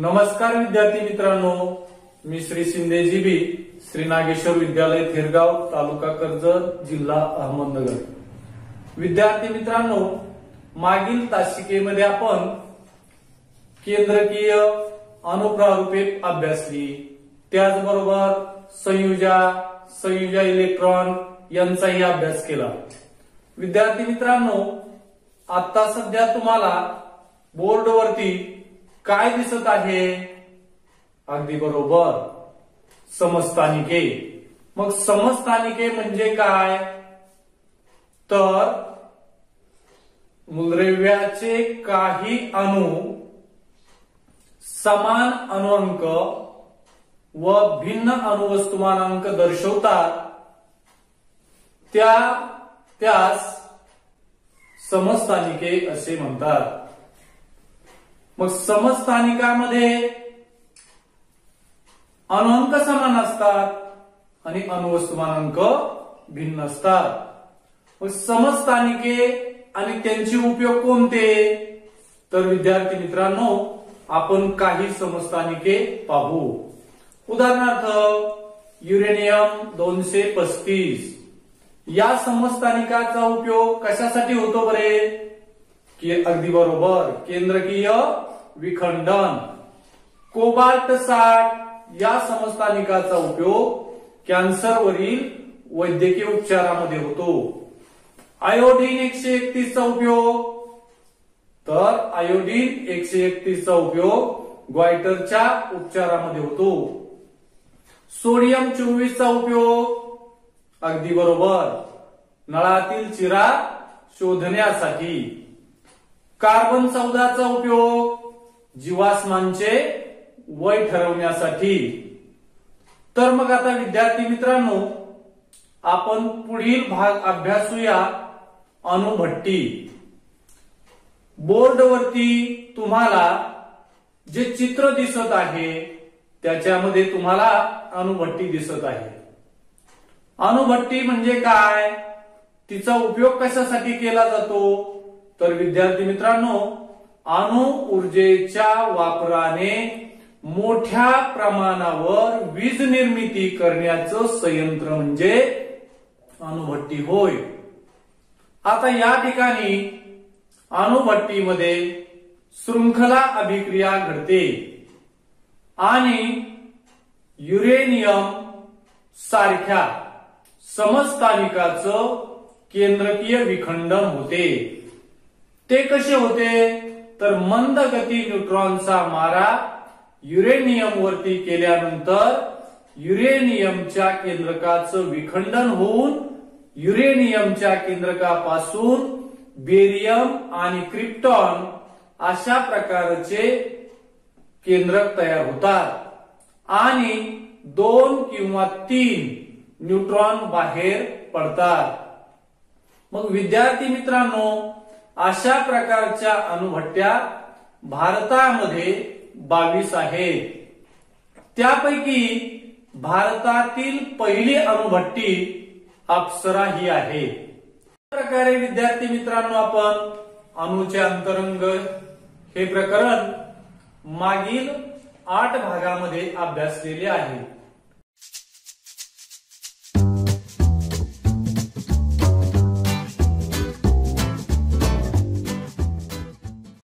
नमस्कार विद्यार्थी मित्रांनो. मी श्री शिंदे जीबी श्री नागेश्वर विद्यालय थेरगाव तालुका कर्जत जिल्हा अहमदनगर. विद्यार्थी मित्रांनो मागील तासिकेमध्ये आपण केंद्रकीय अनुप्रारूपे अभ्यासली. त्याचबरोबर संयुजा संयुजा इलेक्ट्रॉन यांचाही अभ्यास केला. विद्यार्थी मित्रांनो आता सध्या तुम्हाला बोर्डवरती काय दिसत आहे? अगदी बरोबर. समस्थानिके. मग समस्थानिके म्हणजे काय? तर मूलद्रव्याचे काही अणू समान अणुअंक व भिन्न अणुवस्तुमानांक दर्शवतात. त्या त्यास समस्थानिके असे म्हणतात. मग समस्थानिकामध्ये अनुअंक समान असतात आणि अणुवस्तुमानांक भिन्न असतात. मग समस्थानिके आणि त्यांचे उपयोग कोणते? तर विद्यार्थी मित्रांनो आपण काही समस्थानिके पाहू. उदाहरणार्थ युरेनियम दोनशे पस्तीस. या समस्थानिकाचा उपयोग कशासाठी होतो बरे? की अगदी बरोबर. केंद्रकीय विखंडन. कोबाल्ट साठ या समस्थानिकाचा उपयोग कॅन्सरवरील वैद्यकीय उपचारामध्ये होतो. आयोडीन एकशे एकतीसचा उपयोग. तर आयोडीन एकशे एकतीसचा उपयोग ग्वायटरच्या उपचारामध्ये होतो. सोडियम चोवीसचा उपयोग. अगदी बरोबर. नळातील चिरा शोधण्यासाठी. कार्बन चौदाचा उपयोग जीवाश्मांचे वय ठरवण्यासाठी. तर मग आता विद्यार्थी मित्रांनो आपण पुढील भाग अभ्यासूया अणुभट्टी. बोर्डवरती तुम्हाला जे चित्र दिसत आहे त्याच्यामध्ये तुम्हाला अणुभट्टी दिसत आहे. अणुभट्टी म्हणजे काय? तिचा उपयोग कशासाठी केला जातो? तर विद्यार्थी मित्रांनो अणु ऊर्जेच्या वापराने मोठ्या प्रमाणावर वीज निर्मिती करण्याचं संयंत्र म्हणजे अणुभट्टी होय. आता या ठिकाणी अणुभट्टीमध्ये शृंखला अभिक्रिया घडते आणि युरेनियम सारख्या समस्थानिकाचं केंद्रकीय विखंडन होते. ते कसे होते? तर मंद गती न्यूट्रॉनचा मारा युरेनियम वरती केल्यानंतर युरेनियमच्या केंद्रकाचं विखंडन होऊन युरेनियमच्या केंद्रकापासून बेरियम आणि क्रिप्टॉन अशा प्रकारचे केंद्रक तयार होतात. आणि दोन किंवा तीन न्यूट्रॉन बाहेर पडतात. मग विद्यार्थी मित्रांनो अशा प्रकारच्या अणुभट्ट्या भारतामध्ये बावीस आहेत. त्यापैकी भारतातील पहिली अणुभट्टी अप्सरा ही आहे प्रकारे विद्यार्थी मित्रांनो आपण अणुचे अंतरंग हे प्रकरण मागील आठ भागामध्ये अभ्यासलेले आहे.